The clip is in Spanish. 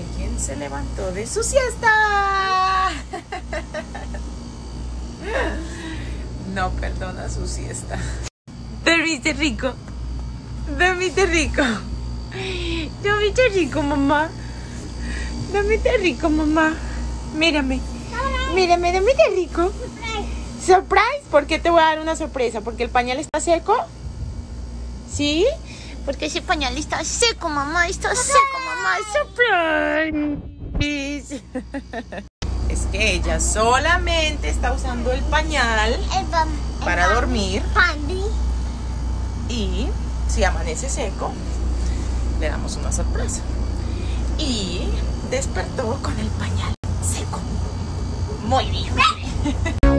alguien se levantó de su siesta. No perdona su siesta. Dormiste rico. Dormiste rico. Dormiste rico, mamá. Dormiste rico, mamá. Mírame. Mírame, dormiste rico. Surprise, porque te voy a dar una sorpresa, porque el pañal está seco. ¿Sí? Porque ese pañal está seco, mamá, está seco, mamá. Surprise. Es que ella solamente está usando el pañal para dormir. Y si amanece seco, le damos una sorpresa. Y despertó con el pañal seco. Muy bien.